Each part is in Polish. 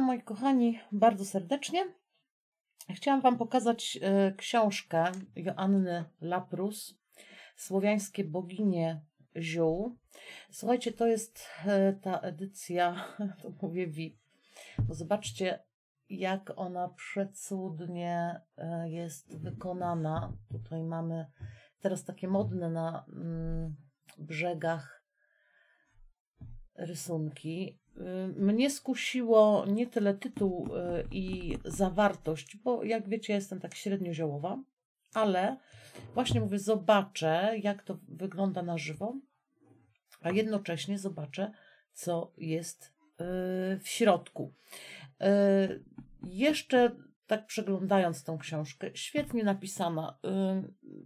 Witam moi kochani bardzo serdecznie. Chciałam Wam pokazać e, książkę Joanny Laprus, Słowiańskie boginie ziół. Słuchajcie, to jest e, ta edycja, to mówię VIP. Bo zobaczcie, jak ona przecudnie e, jest wykonana. Tutaj mamy teraz takie modne na mm, brzegach rysunki. Y, mnie skusiło nie tyle tytuł y, i zawartość, bo jak wiecie, jestem tak średnio ziołowa, ale właśnie mówię, zobaczę, jak to wygląda na żywo, a jednocześnie zobaczę, co jest y, w środku. Jeszcze tak przeglądając tą książkę, świetnie napisana.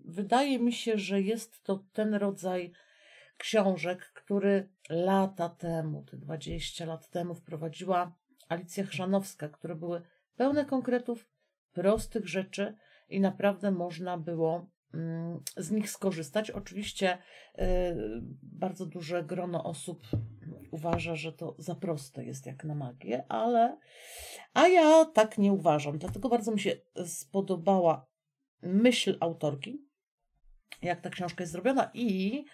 Wydaje mi się, że jest to ten rodzaj książek, który lata temu, te 20 lat temu wprowadziła Alicja Chrzanowska, które były pełne konkretów, prostych rzeczy i naprawdę można było mm, z nich skorzystać. Oczywiście y, bardzo duże grono osób uważa, że to za proste jest jak na magię, ale a ja tak nie uważam. Dlatego bardzo mi się spodobała myśl autorki, jak ta książka jest zrobiona i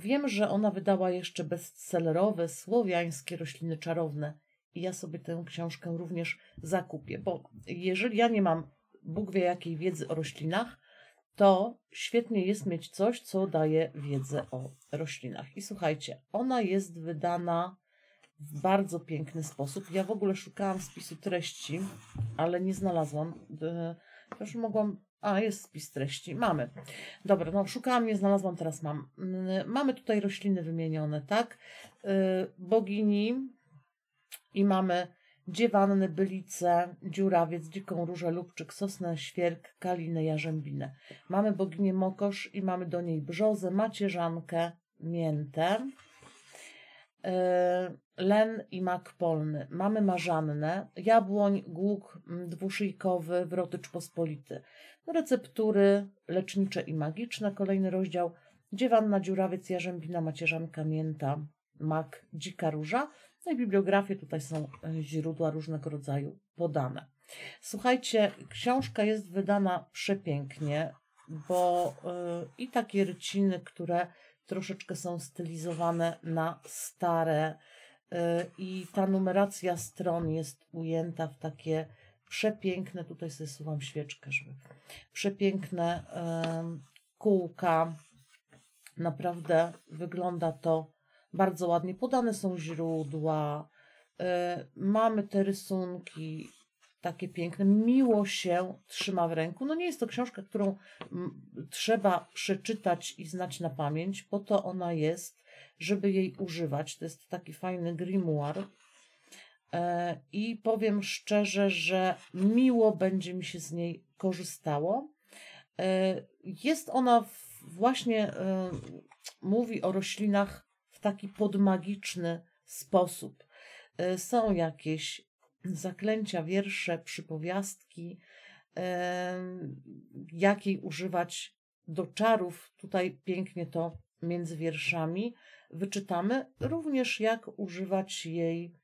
Wiem, że ona wydała jeszcze bestsellerowe słowiańskie rośliny czarowne i ja sobie tę książkę również zakupię, bo jeżeli ja nie mam Bóg wie jakiej wiedzy o roślinach, to świetnie jest mieć coś, co daje wiedzę o roślinach. I słuchajcie, ona jest wydana w bardzo piękny sposób. Ja w ogóle szukałam spisu treści, ale nie znalazłam. Też mogłam a, jest spis treści. Mamy. Dobra, no szukałam, nie znalazłam, teraz mam. Mm, mamy tutaj rośliny wymienione, tak? Y, bogini i mamy dziewanny, bylice, dziurawiec, dziką różę, lubczyk, sosnę, świerk, kalinę, jarzębinę. Mamy boginię mokosz i mamy do niej brzozę, macierzankę, miętę. E, len i mak polny. Mamy marzannę, jabłoń, głuk dwuszyjkowy, wrotycz pospolity. Receptury lecznicze i magiczne. Kolejny rozdział. Dziewanna, dziurawiec, jarzębina, macierzanka, mięta, mak, dzika róża. No i bibliografie, tutaj są e, źródła różnego rodzaju podane. Słuchajcie, książka jest wydana przepięknie, bo yy, i takie ryciny, które troszeczkę są stylizowane na stare y, i ta numeracja stron jest ujęta w takie przepiękne, tutaj sobie suwam świeczkę, żeby przepiękne kółka. Naprawdę wygląda to bardzo ładnie. Podane są źródła, y, mamy te rysunki takie piękne. Miło się trzyma w ręku. No nie jest to książka, którą trzeba przeczytać i znać na pamięć, po to ona jest, żeby jej używać. To jest taki fajny grimoire. E, I powiem szczerze, że miło będzie mi się z niej korzystało. E, jest ona właśnie, e, mówi o roślinach w taki podmagiczny sposób. Są jakieś zaklęcia, wiersze, przypowiastki, jakiej używać do czarów. Tutaj pięknie to między wierszami wyczytamy. Również jak używać jej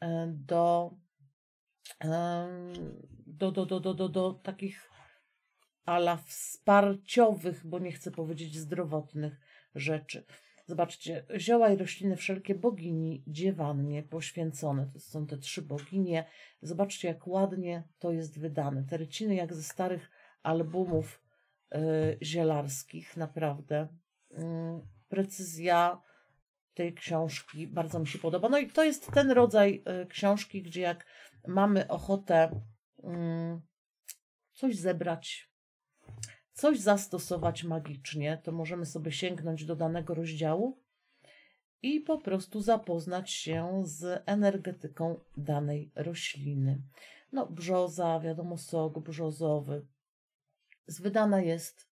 e, do, do, do, do, do, do, do takich ala wsparciowych, bo nie chcę powiedzieć zdrowotnych rzeczy. Zobaczcie, zioła i rośliny wszelkie bogini dziewannie poświęcone. To są te trzy boginie. Zobaczcie, jak ładnie to jest wydane. Te ryciny jak ze starych albumów y, zielarskich, naprawdę. Y, precyzja tej książki bardzo mi się podoba. No i to jest ten rodzaj y, książki, gdzie jak mamy ochotę coś zebrać, coś zastosować magicznie, to możemy sobie sięgnąć do danego rozdziału i po prostu zapoznać się z energetyką danej rośliny. No, brzoza, wiadomo, sok brzozowy. Zwydana jest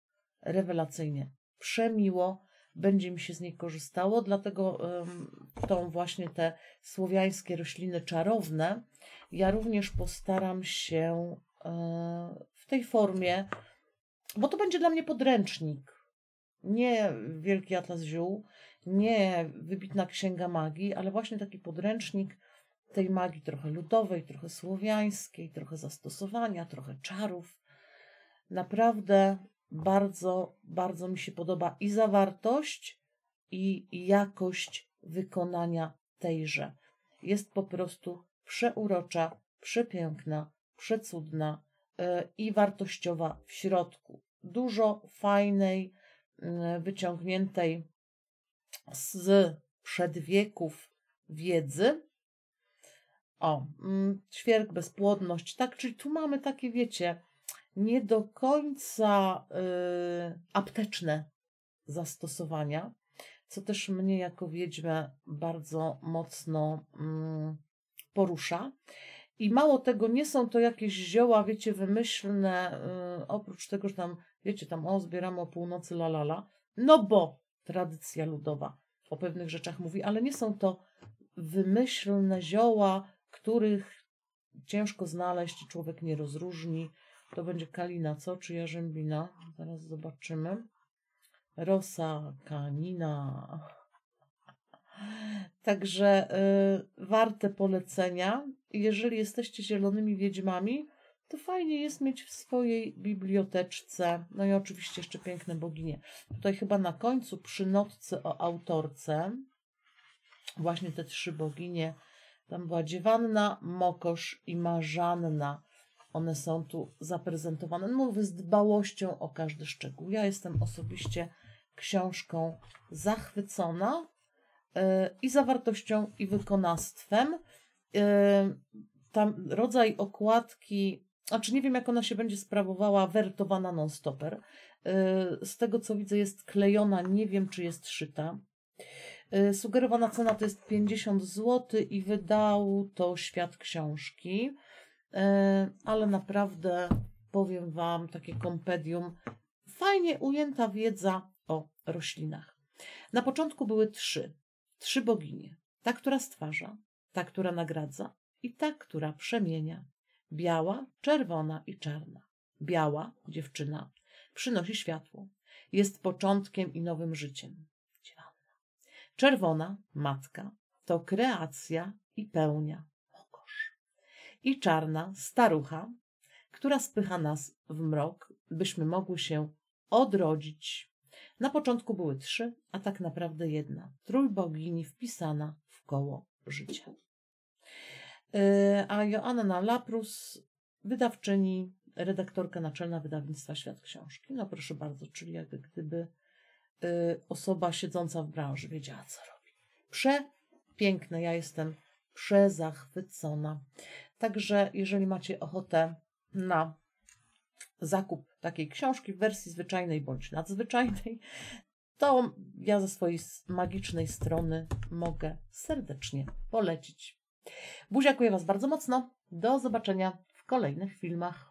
rewelacyjnie, przemiło, będzie mi się z niej korzystało, dlatego um, tą właśnie te słowiańskie rośliny czarowne ja również postaram się um, w tej formie bo to będzie dla mnie podręcznik. Nie Wielki Atlas Ziół, nie wybitna księga magii, ale właśnie taki podręcznik tej magii trochę ludowej, trochę słowiańskiej, trochę zastosowania, trochę czarów. Naprawdę bardzo, bardzo mi się podoba i zawartość, i jakość wykonania tejże. Jest po prostu przeurocza, przepiękna, przecudna yy, i wartościowa w środku. Dużo fajnej, yy, wyciągniętej z przedwieków wiedzy. O, yy, ćwierk, bezpłodność, tak, czyli tu mamy takie, wiecie, nie do końca y, apteczne zastosowania, co też mnie jako wiedźmę bardzo mocno mm, porusza. I mało tego, nie są to jakieś zioła, wiecie, wymyślne, y, oprócz tego, że tam, wiecie, tam o, zbieramy o północy, la, la, la. No bo tradycja ludowa o pewnych rzeczach mówi, ale nie są to wymyślne zioła, których ciężko znaleźć człowiek nie rozróżni. To będzie kalina, co? Czy jarzębina? Zaraz zobaczymy. Rosa, kanina. Także y, warte polecenia. Jeżeli jesteście zielonymi wiedźmami, to fajnie jest mieć w swojej biblioteczce. No i oczywiście jeszcze piękne boginie. Tutaj chyba na końcu przy notce o autorce właśnie te trzy boginie. Tam była Dziewanna, Mokosz i Marzanna. One są tu zaprezentowane. No, mówię z dbałością o każdy szczegół. Ja jestem osobiście książką zachwycona yy, i zawartością, i wykonawstwem. Yy, tam rodzaj okładki, znaczy nie wiem, jak ona się będzie sprawowała, wertowana non-stopper. Yy, z tego co widzę, jest klejona, nie wiem, czy jest szyta. Sugerowana cena to jest 50 zł i wydał to świat książki. Ale naprawdę powiem Wam takie kompedium, fajnie ujęta wiedza o roślinach. Na początku były trzy, trzy boginie. Ta, która stwarza, ta, która nagradza i ta, która przemienia. Biała, czerwona i czarna. Biała, dziewczyna, przynosi światło. Jest początkiem i nowym życiem. Czerwona, matka, to kreacja i pełnia i czarna starucha, która spycha nas w mrok, byśmy mogły się odrodzić. Na początku były trzy, a tak naprawdę jedna. Trójbogini wpisana w koło życia. E, a Joanna Laprus, wydawczyni, redaktorka naczelna wydawnictwa Świat Książki. No proszę bardzo, czyli jakby gdyby e, osoba siedząca w branży wiedziała, co robi. Przepiękne, ja jestem przezachwycona. Także jeżeli macie ochotę na zakup takiej książki w wersji zwyczajnej bądź nadzwyczajnej, to ja ze swojej magicznej strony mogę serdecznie polecić. Buziakuję Was bardzo mocno. Do zobaczenia w kolejnych filmach.